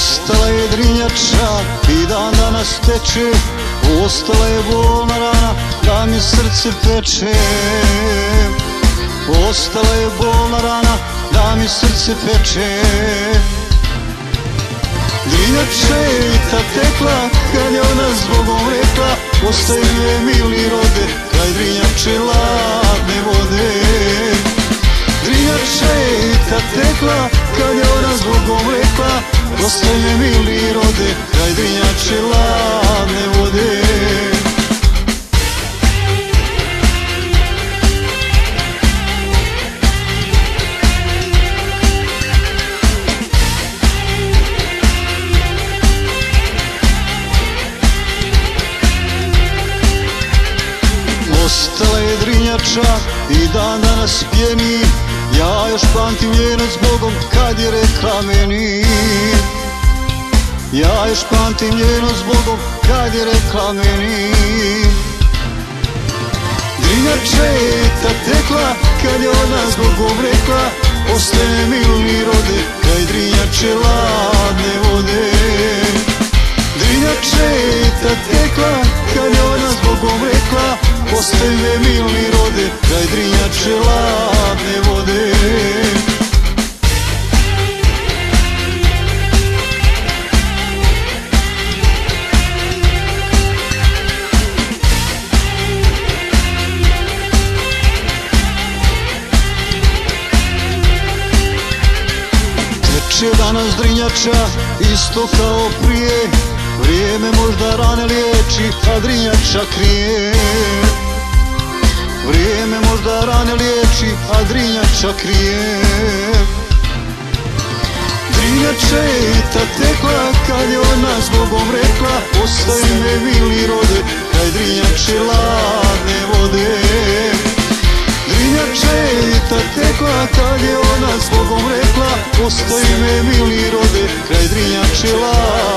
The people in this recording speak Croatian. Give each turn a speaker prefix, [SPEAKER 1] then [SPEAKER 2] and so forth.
[SPEAKER 1] Ostala je drinjača i dan danas teče Ostala je bolna rana da mi srce peče. Ostala je bolna rana da mi srce peče. Drinjača je i ta tekla kad je ona zbogom rekla Ostaje je mili rode kraj drinjače ladne vode. Drinjača je i ta tekla kad je ona zbogom rekla Ostaje mili rode kraj drinjače ladne vode. Ostala je drinjača i dan danas pjeni Ja još pamtim njeno zbogom kad je rekla meni. Ja još pamtim njeno zbogom kad je rekla meni. Drinjača je ta tekla kad je ona zbogom rekla Ostaje milni rode kraj drinjače ladne vode. Drinjača je tekla kad je ona zbogom rekla Ostaje milni rode kraj drinjače ladne Teče danas drinjača isto kao prije. Vrijeme možda rane liječi, a drinjača krije. Vrijeme možda rane liječi, a drinjača krije. Drinjača je i ta tekla kad je ona zbogom rekla Ostaje me mili rode, kraj drinjače ladne vode. Drinjača je i ta tekla kad je ona zbogom rekla Ostaje me mili rode, kraj drinjače ladne vode